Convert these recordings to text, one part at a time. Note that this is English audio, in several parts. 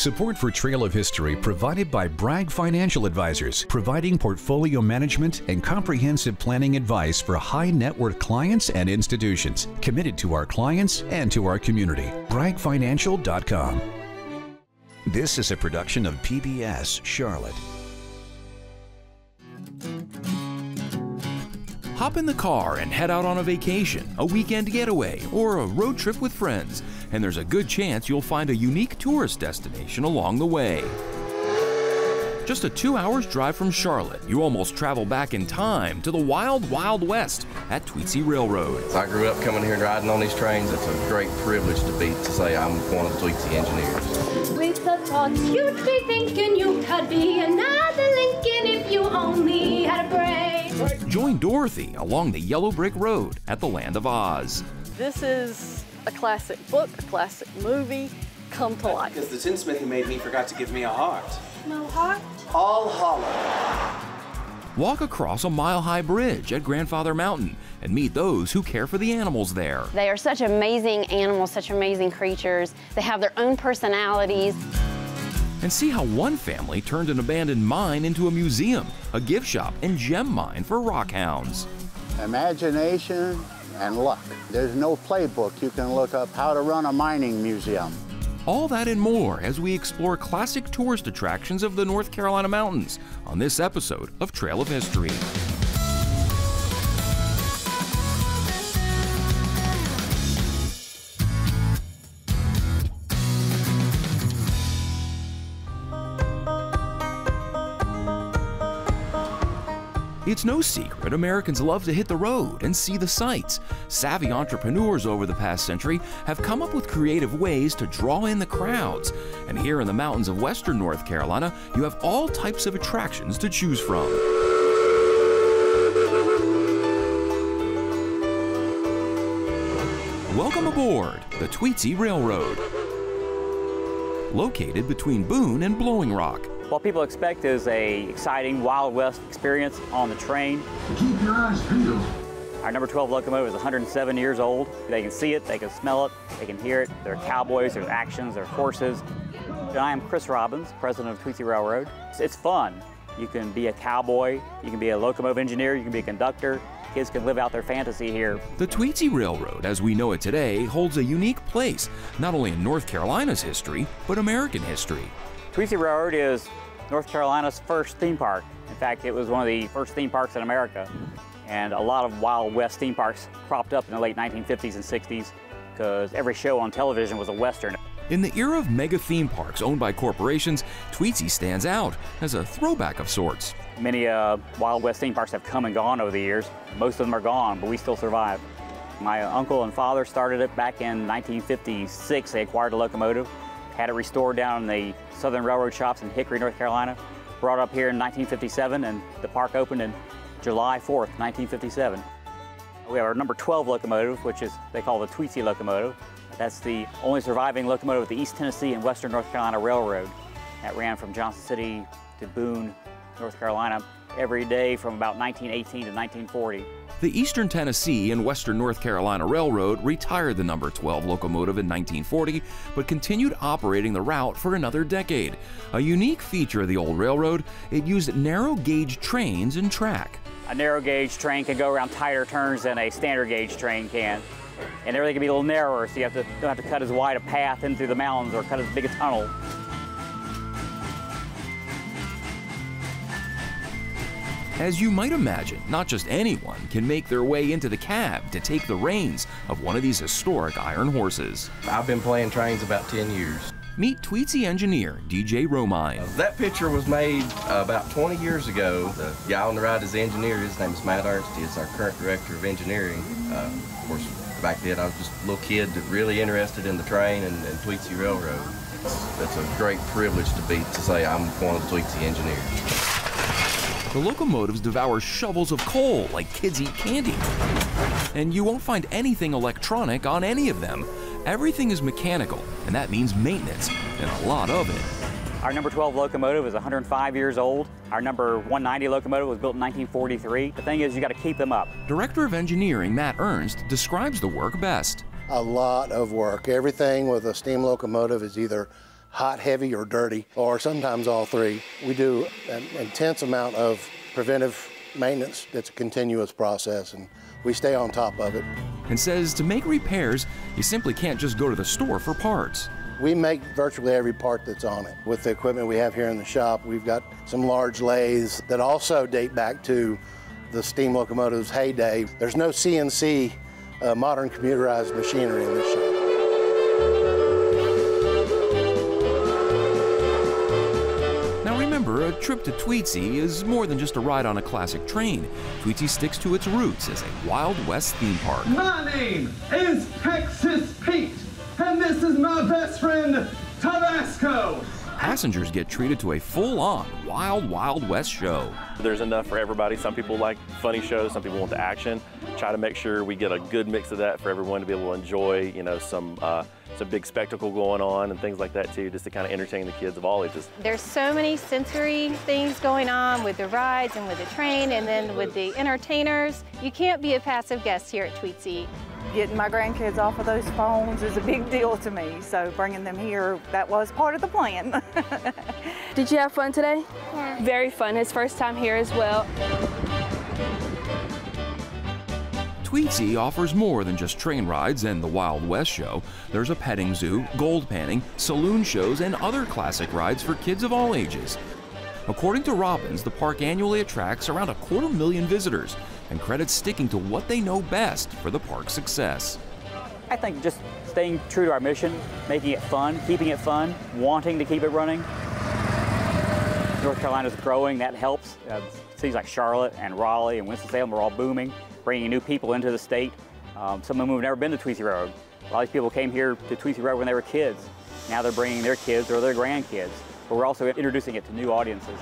Support for Trail of History provided by Bragg Financial Advisors, providing portfolio management and comprehensive planning advice for high net worth clients and institutions, committed to our clients and to our community. BraggFinancial.com. This is a production of PBS Charlotte. Hop in the car and head out on a vacation, a weekend getaway, or a road trip with friends, and there's a good chance you'll find a unique tourist destination along the way. Just a two hours drive from Charlotte, you almost travel back in time to the wild, wild west at Tweetsie Railroad. I grew up coming here and riding on these trains. It's a great privilege to be to say I'm one of the Tweetsie engineers. With the thoughts you'd be thinking you could be another Lincoln if you only had a brain. Join Dorothy along the yellow brick road at the Land of Oz. This is a classic book, a classic movie, come to life. Because the tinsmith who made me forgot to give me a heart. No heart? All hollow. Walk across a mile high bridge at Grandfather Mountain and meet those who care for the animals there. They are such amazing animals, such amazing creatures. They have their own personalities. And see how one family turned an abandoned mine into a museum, a gift shop, and gem mine for rockhounds. Imagination and luck. There's no playbook you can look up how to run a mining museum. All that and more as we explore classic tourist attractions of the North Carolina mountains on this episode of Trail of History. It's no secret Americans love to hit the road and see the sights. Savvy entrepreneurs over the past century have come up with creative ways to draw in the crowds. And here in the mountains of western North Carolina, you have all types of attractions to choose from. Welcome aboard the Tweetsie Railroad. Located between Boone and Blowing Rock, what people expect is a exciting Wild West experience on the train. Keep your eyes peeled. Our number 12 locomotive is 107 years old. They can see it, they can smell it, they can hear it. There are cowboys, there's actions, there are horses. And I am Chris Robbins, president of Tweetsie Railroad. It's, it's fun. You can be a cowboy, you can be a locomotive engineer, you can be a conductor. Kids can live out their fantasy here. The Tweetsie Railroad, as we know it today, holds a unique place, not only in North Carolina's history, but American history. Tweetsie Railroad is North Carolina's first theme park. In fact, it was one of the first theme parks in America. And a lot of Wild West theme parks cropped up in the late 1950s and 60s because every show on television was a Western. In the era of mega theme parks owned by corporations, Tweetsie stands out as a throwback of sorts. Many uh, Wild West theme parks have come and gone over the years. Most of them are gone, but we still survive. My uncle and father started it back in 1956. They acquired a locomotive, had it restored down in the Southern Railroad shops in Hickory, North Carolina. Brought up here in 1957, and the park opened in July 4th, 1957. We have our number 12 locomotive, which is they call the Tweetsie locomotive. That's the only surviving locomotive of the East Tennessee and Western North Carolina Railroad. That ran from Johnson City to Boone, North Carolina, every day from about 1918 to 1940. The Eastern Tennessee and Western North Carolina Railroad retired the number 12 locomotive in 1940, but continued operating the route for another decade. A unique feature of the old railroad, it used narrow gauge trains and track. A narrow gauge train can go around tighter turns than a standard gauge train can. And everything can be a little narrower, so you have to, don't have to cut as wide a path into the mountains or cut as big a tunnel. As you might imagine, not just anyone can make their way into the cab to take the reins of one of these historic iron horses. I've been playing trains about 10 years. Meet Tweetsie engineer DJ Romine. That picture was made uh, about 20 years ago. The guy on the right is the engineer. His name is Matt Ernst. He's our current director of engineering. Uh, of course, back then I was just a little kid really interested in the train and, and Tweetsie Railroad. It's, a great privilege to be to say I'm one of the Tweetsie engineers. The locomotives devour shovels of coal like kids eat candy. And you won't find anything electronic on any of them. Everything is mechanical, and that means maintenance, and a lot of it. Our number 12 locomotive is 105 years old. Our number 190 locomotive was built in 1943. The thing is, you got to keep them up. Director of Engineering Matt Ernst describes the work best. A lot of work. Everything with a steam locomotive is either hot, heavy, or dirty, or sometimes all three. We do an intense amount of preventive maintenance that's a continuous process, and we stay on top of it. And says to make repairs, you simply can't just go to the store for parts. We make virtually every part that's on it. With the equipment we have here in the shop, we've got some large lathes that also date back to the steam locomotive's heyday. There's no CNC uh, modern computerized machinery in this shop. Trip to Tweetsie is more than just a ride on a classic train. Tweetsie sticks to its roots as a Wild West theme park. My name is Texas Pete, and this is my best friend, Tabasco. Passengers get treated to a full-on Wild Wild West show. There's enough for everybody. Some people like funny shows, some people want the action. Try to make sure we get a good mix of that for everyone to be able to enjoy, you know, some uh, some big spectacle going on and things like that too, just to kind of entertain the kids of all ages. There's so many sensory things going on with the rides and with the train and then with the entertainers. You can't be a passive guest here at Tweetsie. Getting my grandkids off of those phones is a big deal to me, so bringing them here, that was part of the plan. Did you have fun today? Yeah. Very fun. His first time here as well. Tweetsie offers more than just train rides and the Wild West show. There's a petting zoo, gold panning, saloon shows, and other classic rides for kids of all ages. According to Robbins, the park annually attracts around a quarter million visitors and credits sticking to what they know best for the park's success. I think just staying true to our mission, making it fun, keeping it fun, wanting to keep it running. North Carolina's growing, that helps. Uh, cities like Charlotte and Raleigh and Winston-Salem are all booming, bringing new people into the state. Um, some of them have never been to Tweetsie Road. A lot of these people came here to Tweetsie Road when they were kids. Now they're bringing their kids or their grandkids. But we're also introducing it to new audiences.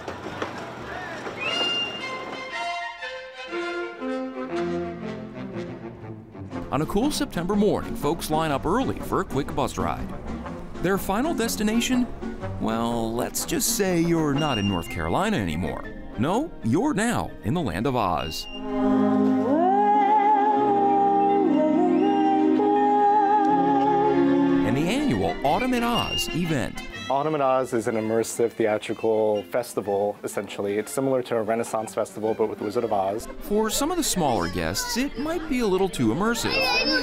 On a cool September morning, folks line up early for a quick bus ride. Their final destination? Well, let's just say you're not in North Carolina anymore. No, you're now in the Land of Oz. And the annual Autumn in Oz event. Autumn in Oz is an immersive theatrical festival, essentially. It's similar to a Renaissance festival, but with the Wizard of Oz. For some of the smaller guests, it might be a little too immersive. I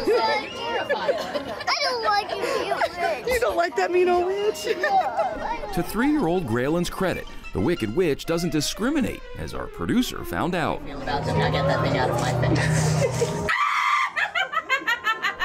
don't like you, you witch. You don't like that mean old witch? To three-year-old Graylin's credit, the Wicked Witch doesn't discriminate, as our producer found out. About them, now get that thing out of my face.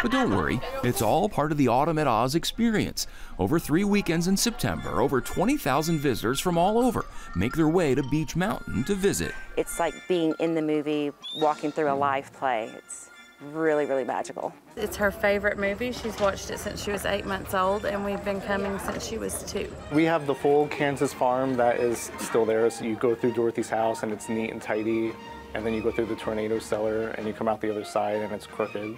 But don't worry, it's all part of the Autumn at Oz experience. Over three weekends in September, over 20,000 visitors from all over make their way to Beech Mountain to visit. It's like being in the movie, walking through a live play. It's really, really magical. It's her favorite movie. She's watched it since she was eight months old, and we've been coming since she was two. We have the full Kansas farm that is still there. So you go through Dorothy's house and it's neat and tidy. And then you go through the tornado cellar and you come out the other side and it's crooked.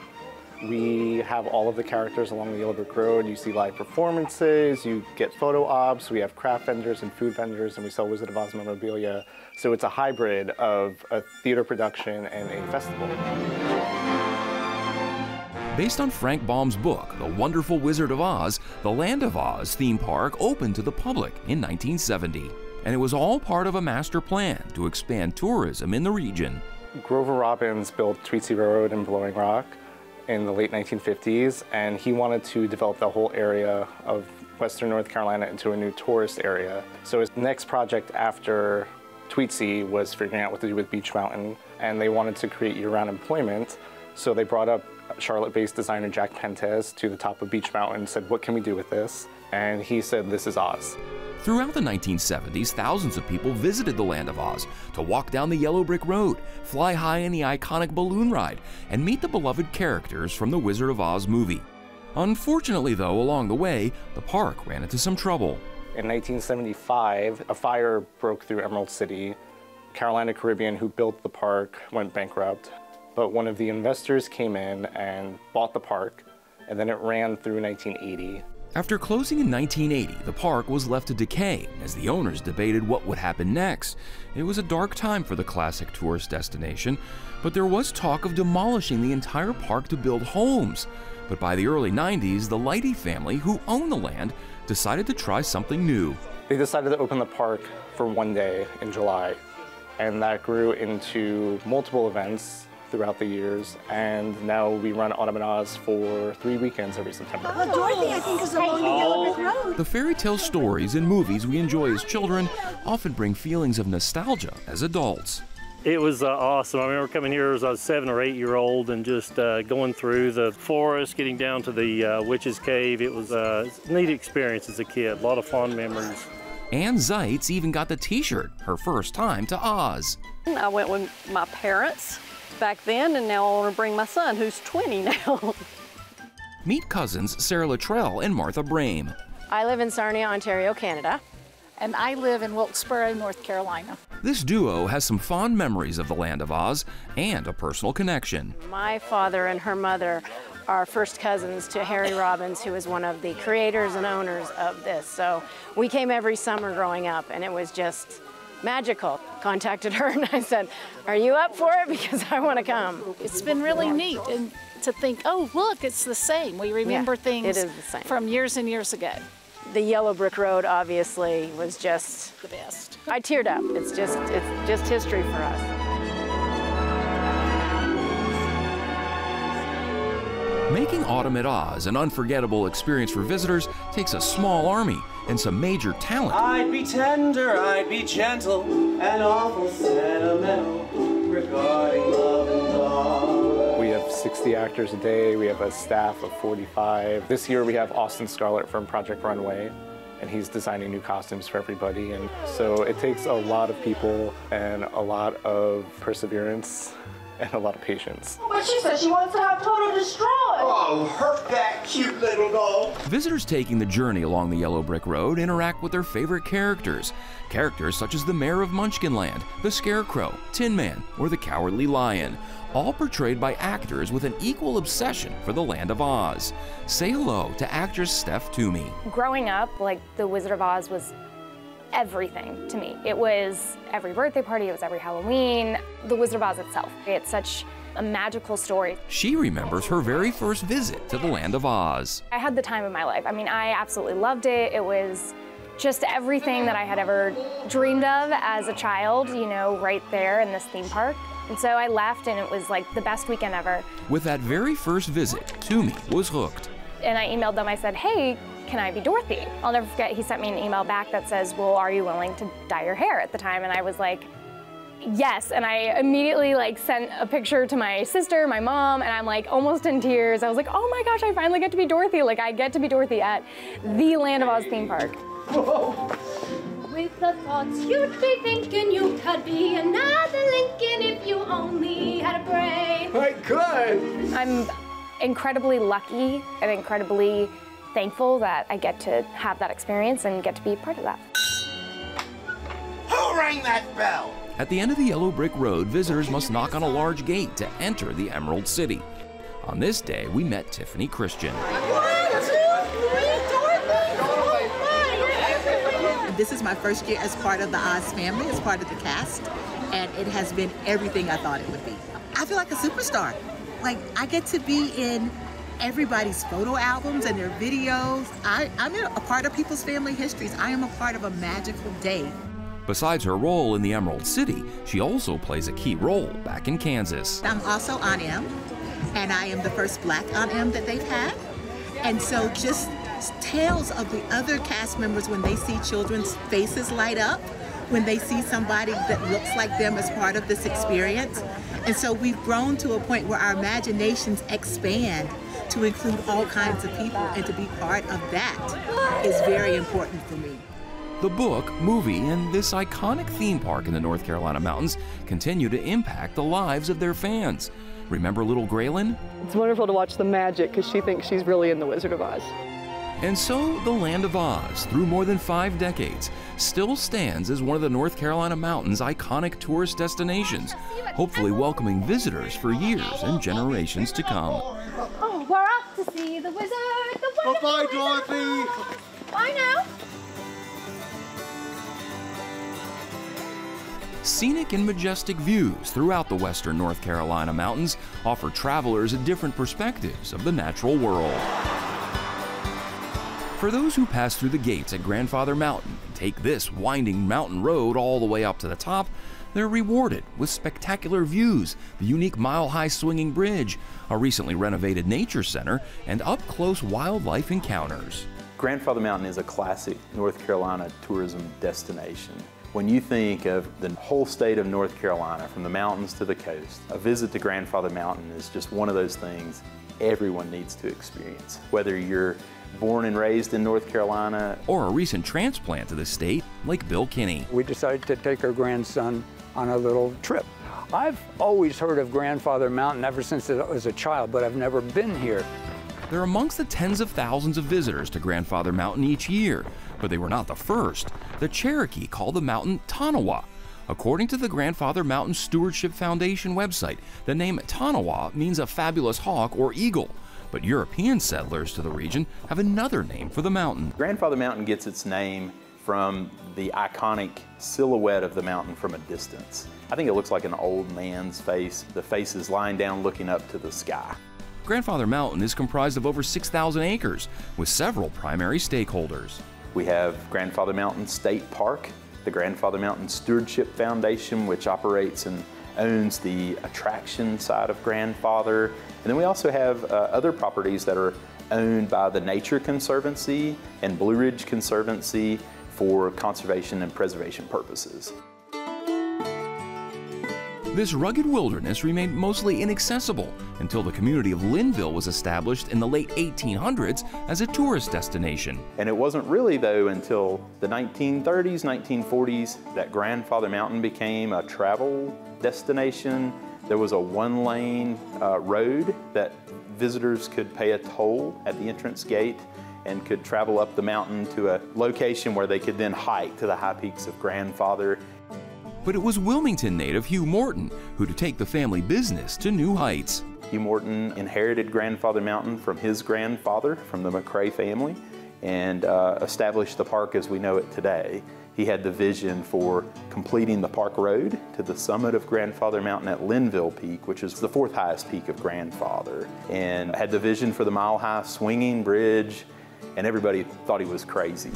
We have all of the characters along the Yellow Brick Road. You see live performances, you get photo ops, we have craft vendors and food vendors, and we sell Wizard of Oz memorabilia. So it's a hybrid of a theater production and a festival. Based on Frank Baum's book, The Wonderful Wizard of Oz, the Land of Oz theme park opened to the public in 1970. And it was all part of a master plan to expand tourism in the region. Grover Robbins built Tweetsie Railroad in Blowing Rock in the late 1950s, and he wanted to develop the whole area of western North Carolina into a new tourist area. So his next project after Tweetsie was figuring out what to do with Beech Mountain, and they wanted to create year-round employment. So they brought up Charlotte-based designer Jack Pentes to the top of Beech Mountain and said, what can we do with this? And he said, this is Oz. Throughout the 1970s, thousands of people visited the Land of Oz to walk down the Yellow Brick Road, fly high in the iconic balloon ride, and meet the beloved characters from the Wizard of Oz movie. Unfortunately, though, along the way, the park ran into some trouble. In 1975, a fire broke through Emerald City. Carolina Caribbean, who built the park, went bankrupt. But one of the investors came in and bought the park, and then it ran through 1980. After closing in 1980, the park was left to decay as the owners debated what would happen next. It was a dark time for the classic tourist destination, but there was talk of demolishing the entire park to build homes. But by the early 90s, the Lighty family, who owned the land, decided to try something new. They decided to open the park for one day in July, and that grew into multiple events throughout the years, and now we run Autumn in Oz for three weekends every September. Oh, Dorothy, I think, is along the Yellow Brick Road. The fairy tale stories and movies we enjoy as children often bring feelings of nostalgia as adults. It was uh, awesome. I remember coming here as I was seven or eight year old and just uh, going through the forest, getting down to the uh, witch's cave. It was uh, a neat experience as a kid. A lot of fond memories. Ann Zeitz even got the t-shirt her first time to Oz. I went with my parents back then, and now I want to bring my son, who's 20 now. Meet cousins Sarah Luttrell and Martha Brame. I live in Sarnia, Ontario, Canada. And I live in Wilkesboro, North Carolina. This duo has some fond memories of the Land of Oz and a personal connection. My father and her mother are first cousins to Harry Robbins, who is one of the creators and owners of this. So we came every summer growing up, and it was just magical. Contacted her and I said, Are you up for it? Because I want to come. It's been really neat and to think, oh, look, it's the same. We remember Yeah, things it is the same. from years and years ago. The Yellow Brick Road obviously was just the best. I teared up. It's just it's just history for us. Making Autumn at Oz an unforgettable experience for visitors takes a small army and some major talent. I'd be tender, I'd be gentle, and awful sentimental regarding love and love. We have 60 actors a day. We have a staff of 45. This year we have Austin Scarlett from Project Runway, and he's designing new costumes for everybody. And so it takes a lot of people and a lot of perseverance and a lot of patience. But she said she wants to have Toto destroyed. Oh, hurt that cute little dog. Visitors taking the journey along the Yellow Brick Road interact with their favorite characters. Characters such as the Mayor of Munchkinland, the Scarecrow, Tin Man, or the Cowardly Lion, all portrayed by actors with an equal obsession for the Land of Oz. Say hello to actress Steph Toomey. Growing up, like The Wizard of Oz was everything to me. It was every birthday party, it was every Halloween, The Wizard of Oz itself. It's such a magical story. She remembers her very first visit to the Land of Oz. I had the time of my life. I mean, I absolutely loved it. It was just everything that I had ever dreamed of as a child, you know, right there in this theme park. And so I left and it was like the best weekend ever. With that very first visit, Toomey was hooked. And I emailed them, I said, hey, can I be Dorothy? I'll never forget, he sent me an email back that says, well, are you willing to dye your hair at the time? And I was like, yes. And I immediately like sent a picture to my sister, my mom, and I'm like almost in tears. I was like, oh my gosh, I finally get to be Dorothy. Like I get to be Dorothy at the Land of Oz theme park. With the thoughts you'd be thinking you could be another Lincoln if you only had a brain. I could. I'm incredibly lucky and incredibly thankful that I get to have that experience and get to be part of that. Who rang that bell? At the end of the Yellow Brick Road, visitors must knock on a large gate to enter the Emerald City. On this day, we met Tiffany Christian. This is my first year as part of the Oz family, as part of the cast, and it has been everything I thought it would be. I feel like a superstar. Like, I get to be in everybody's photo albums and their videos. I, I'm a part of people's family histories. I am a part of a magical day. Besides her role in the Emerald City, she also plays a key role back in Kansas. I'm also Aunt Em, and I am the first black Aunt Em that they've had. And so just tales of the other cast members when they see children's faces light up, when they see somebody that looks like them as part of this experience. And so we've grown to a point where our imaginations expand to include all kinds of people, and to be part of that is very important for me. The book, movie, and this iconic theme park in the North Carolina mountains continue to impact the lives of their fans. Remember little Graylin? It's wonderful to watch the magic because she thinks she's really in The Wizard of Oz. And so, the Land of Oz, through more than five decades, still stands as one of the North Carolina mountains' iconic tourist destinations, hopefully welcoming visitors for years and generations to come. Oh, we're off to see the wizard, the wonderful Bye-bye, wizard. Dorothy. Bye now. Scenic and majestic views throughout the western North Carolina mountains offer travelers a different perspectives of the natural world. For those who pass through the gates at Grandfather Mountain and take this winding mountain road all the way up to the top, they're rewarded with spectacular views, the unique mile high swinging bridge, a recently renovated nature center, and up close wildlife encounters. Grandfather Mountain is a classic North Carolina tourism destination. When you think of the whole state of North Carolina, from the mountains to the coast, a visit to Grandfather Mountain is just one of those things everyone needs to experience. Whether you're born and raised in North Carolina, or a recent transplant to the state like Bill Kinney. We decided to take our grandson on a little trip. I've always heard of Grandfather Mountain ever since I was a child, but I've never been here. They're amongst the tens of thousands of visitors to Grandfather Mountain each year, but they were not the first. The Cherokee called the mountain Tanawha. According to the Grandfather Mountain Stewardship Foundation website, the name Tanawha means a fabulous hawk or eagle. But European settlers to the region have another name for the mountain. Grandfather Mountain gets its name from the iconic silhouette of the mountain from a distance. I think it looks like an old man's face. The face is lying down looking up to the sky. Grandfather Mountain is comprised of over 6,000 acres with several primary stakeholders. We have Grandfather Mountain State Park, the Grandfather Mountain Stewardship Foundation, which operates and owns the attraction side of Grandfather. And then we also have uh, other properties that are owned by the Nature Conservancy and Blue Ridge Conservancy for conservation and preservation purposes. This rugged wilderness remained mostly inaccessible until the community of Linville was established in the late 1800s as a tourist destination. And it wasn't really, though, until the 1930s, 1940s that Grandfather Mountain became a travel destination. There was a one lane uh, road that visitors could pay a toll at the entrance gate and could travel up the mountain to a location where they could then hike to the high peaks of Grandfather but it was Wilmington native Hugh Morton who to take the family business to new heights. Hugh Morton inherited Grandfather Mountain from his grandfather, from the MacRae family, and uh, established the park as we know it today. He had the vision for completing the park road to the summit of Grandfather Mountain at Linville Peak, which is the fourth highest peak of Grandfather, and had the vision for the mile high swinging bridge, and everybody thought he was crazy.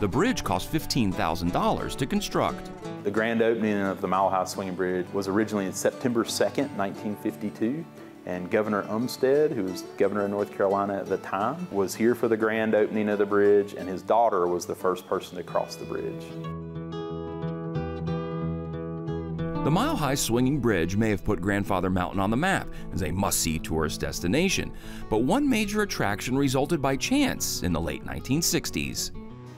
The bridge cost $15,000 to construct. The grand opening of the Mile High Swinging Bridge was originally in September 2nd, 1952. And Governor Umstead, who was governor of North Carolina at the time, was here for the grand opening of the bridge, and his daughter was the first person to cross the bridge. The Mile High Swinging Bridge may have put Grandfather Mountain on the map as a must see tourist destination, but one major attraction resulted by chance in the late 1960s.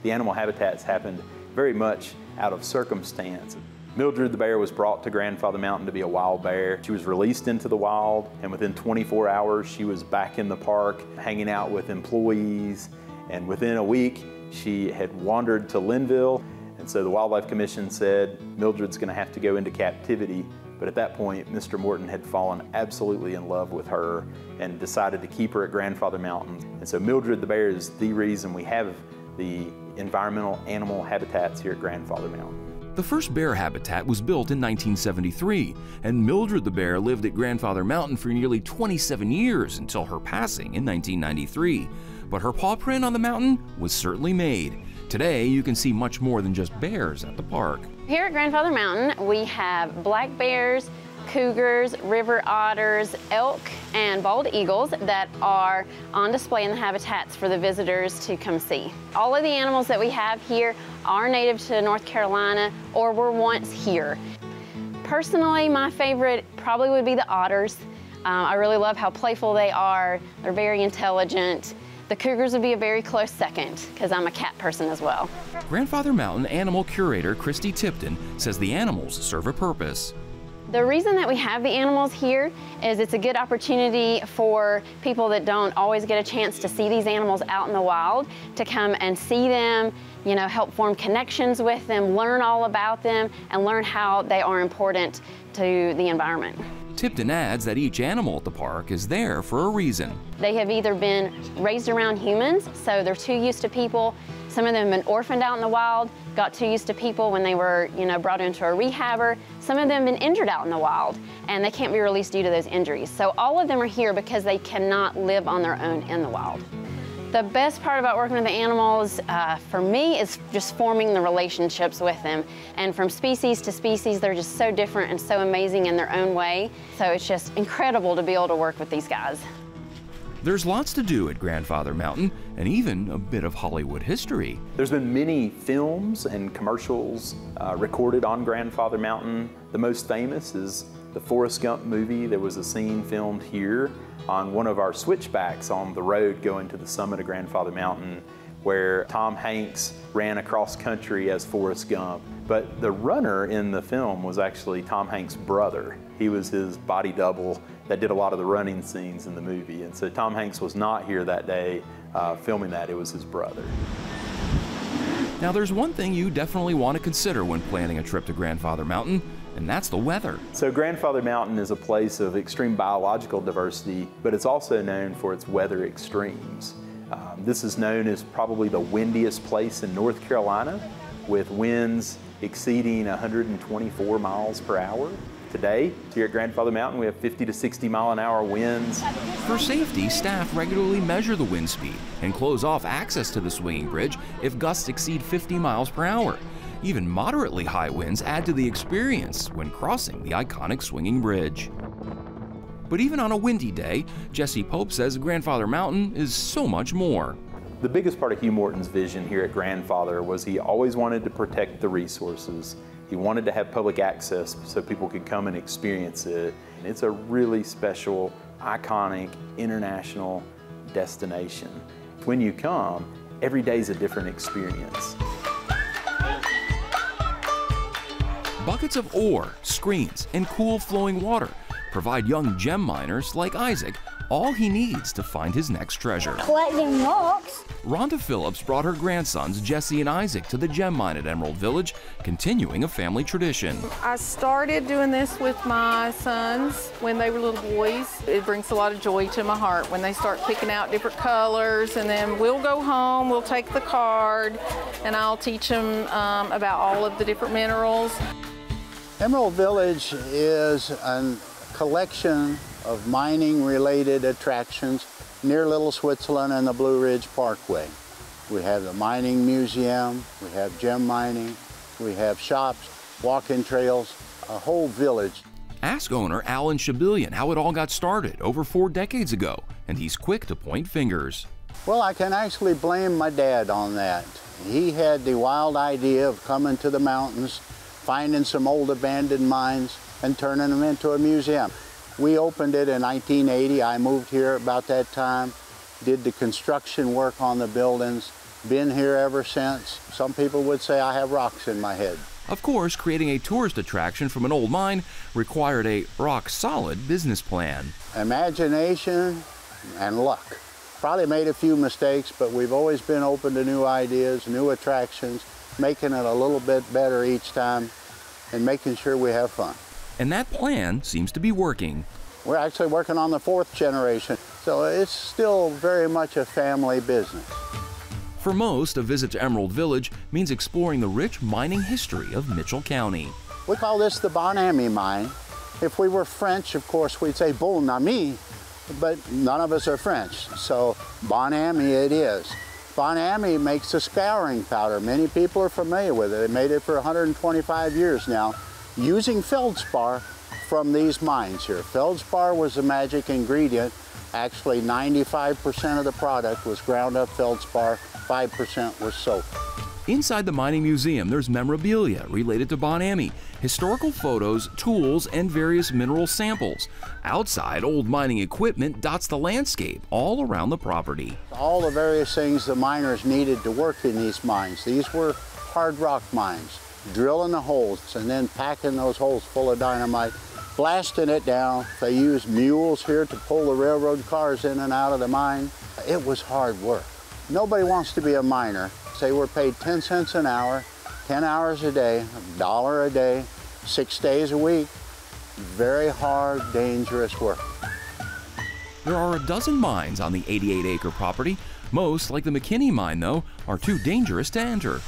The animal habitats happened very much out of circumstance. Mildred the bear was brought to Grandfather Mountain to be a wild bear. She was released into the wild, and within 24 hours, she was back in the park hanging out with employees. And within a week, she had wandered to Linville and so the Wildlife Commission said Mildred's going to have to go into captivity. But at that point, Mr. Morton had fallen absolutely in love with her and decided to keep her at Grandfather Mountain. And so Mildred the bear is the reason we have the environmental animal habitats here at Grandfather Mountain. The first bear habitat was built in 1973, and Mildred the bear lived at Grandfather Mountain for nearly 27 years until her passing in 1993. But her paw print on the mountain was certainly made. Today, you can see much more than just bears at the park. Here at Grandfather Mountain, we have black bears, cougars, river otters, elk, and bald eagles that are on display in the habitats for the visitors to come see. All of the animals that we have here are native to North Carolina or were once here. Personally, my favorite probably would be the otters. Um, I really love how playful they are. They're very intelligent. The cougars would be a very close second because I'm a cat person as well. Grandfather Mountain animal curator Christy Tipton says the animals serve a purpose. The reason that we have the animals here is it's a good opportunity for people that don't always get a chance to see these animals out in the wild to come and see them, you know, help form connections with them, learn all about them, and learn how they are important to the environment. Tipton adds that each animal at the park is there for a reason. They have either been raised around humans, so they're too used to people. Some of them have been orphaned out in the wild, got too used to people when they were, you know, brought into a rehabber. Some of them have been injured out in the wild, and they can't be released due to those injuries. So all of them are here because they cannot live on their own in the wild. The best part about working with the animals, uh, for me, is just forming the relationships with them. And from species to species, they're just so different and so amazing in their own way. So it's just incredible to be able to work with these guys. There's lots to do at Grandfather Mountain, and even a bit of Hollywood history. There's been many films and commercials uh, recorded on Grandfather Mountain. The most famous is the Forrest Gump movie. There was a scene filmed here on one of our switchbacks on the road going to the summit of Grandfather Mountain where Tom Hanks ran across country as Forrest Gump. But the runner in the film was actually Tom Hanks' brother. He was his body double that did a lot of the running scenes in the movie. And so Tom Hanks was not here that day uh, filming that, it was his brother. Now, there's one thing you definitely want to consider when planning a trip to Grandfather Mountain, and that's the weather. So, Grandfather Mountain is a place of extreme biological diversity, but it's also known for its weather extremes. Um, this is known as probably the windiest place in North Carolina, with winds exceeding 124 miles per hour. Today, here at Grandfather Mountain, we have 50 to 60 mile an hour winds. For safety, staff regularly measure the wind speed and close off access to the swinging bridge if gusts exceed 50 miles per hour. Even moderately high winds add to the experience when crossing the iconic swinging bridge. But even on a windy day, Jesse Pope says Grandfather Mountain is so much more. The biggest part of Hugh Morton's vision here at Grandfather was he always wanted to protect the resources he wanted to have public access so people could come and experience it. And it's a really special, iconic, international destination. When you come, every day is a different experience. Buckets of ore, screens, and cool flowing water provide young gem miners like Isaac all he needs to find his next treasure. Collecting rocks. Rhonda Phillips brought her grandsons Jesse and Isaac to the gem mine at Emerald Village, continuing a family tradition. I started doing this with my sons when they were little boys. It brings a lot of joy to my heart when they start picking out different colors and then we'll go home, we'll take the card, and I'll teach them um, about all of the different minerals. Emerald Village is a collection of mining related attractions near Little Switzerland and the Blue Ridge Parkway. We have the mining museum, we have gem mining, we have shops, walking trails, a whole village. Ask owner Alan Shabillion how it all got started over four decades ago, and he's quick to point fingers. Well, I can actually blame my dad on that. He had the wild idea of coming to the mountains, finding some old abandoned mines, and turning them into a museum. We opened it in 1980. I moved here about that time, did the construction work on the buildings, been here ever since. Some people would say I have rocks in my head. Of course, creating a tourist attraction from an old mine required a rock solid business plan. Imagination and luck. Probably made a few mistakes, but we've always been open to new ideas, new attractions, making it a little bit better each time, and making sure we have fun. And that plan seems to be working. We're actually working on the fourth generation, so it's still very much a family business. For most, a visit to Emerald Village means exploring the rich mining history of Mitchell County. We call this the Bon Ami mine. If we were French, of course, we'd say Bon Ami, but none of us are French, so Bon Ami it is. Bon Ami makes a scouring powder. Many people are familiar with it. They made it for 125 years now using feldspar from these mines here. Feldspar was the magic ingredient. Actually, 95% of the product was ground up feldspar, 5% was soap. Inside the mining museum, there's memorabilia related to Bon Ami, historical photos, tools, and various mineral samples. Outside, old mining equipment dots the landscape all around the property. All the various things the miners needed to work in these mines. These were hard rock mines drilling the holes and then packing those holes full of dynamite, blasting it down. They used mules here to pull the railroad cars in and out of the mine. It was hard work. Nobody wants to be a miner. Say we're paid 10 cents an hour, 10 hours a day, a dollar a day, six days a week. Very hard, dangerous work. There are a dozen mines on the 88 acre property. Most, like the McKinney mine, though, are too dangerous to enter.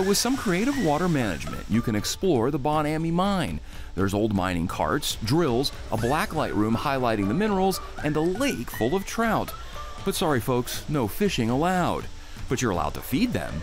But with some creative water management, you can explore the Bon Ami mine. There's old mining carts, drills, a blacklight room highlighting the minerals, and a lake full of trout. But sorry, folks, no fishing allowed. But you're allowed to feed them.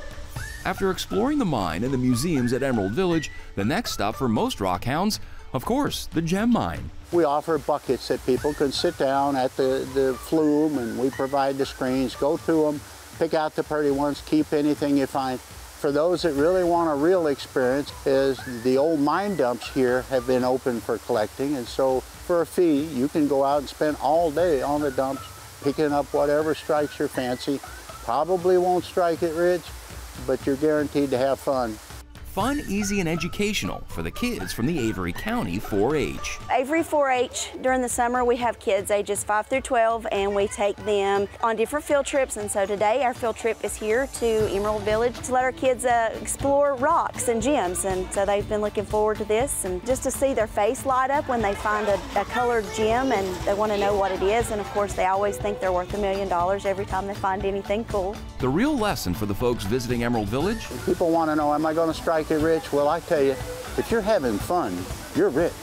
After exploring the mine and the museums at Emerald Village, the next stop for most rockhounds, of course, the gem mine. We offer buckets that people can sit down at the, the flume and we provide the screens, go through them, pick out the pretty ones, keep anything you find. For those that really want a real experience is the old mine dumps here have been open for collecting and so for a fee you can go out and spend all day on the dumps picking up whatever strikes your fancy. Probably won't strike it rich, but you're guaranteed to have fun. Fun, easy, and educational for the kids from the Avery County 4 H. Avery 4-H, during the summer we have kids ages 5 through 12 and we take them on different field trips and so today our field trip is here to Emerald Village to let our kids uh, explore rocks and gems and so they've been looking forward to this and just to see their face light up when they find a, a colored gem and they want to know what it is and of course they always think they're worth a million dollars every time they find anything cool. The real lesson for the folks visiting Emerald Village People want to know, am I going to strike it rich? Well, I tell you, if you're having fun, you're rich.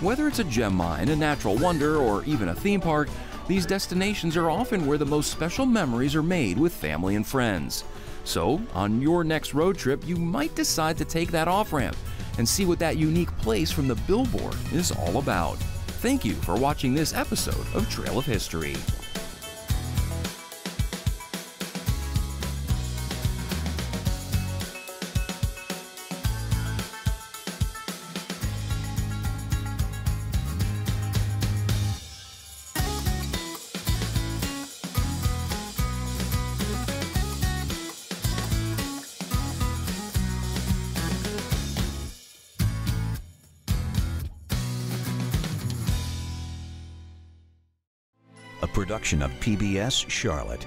Whether it's a gem mine, a natural wonder, or even a theme park, these destinations are often where the most special memories are made with family and friends. So, on your next road trip, you might decide to take that off ramp and see what that unique place from the billboard is all about. Thank you for watching this episode of Trail of History. Production of PBS Charlotte.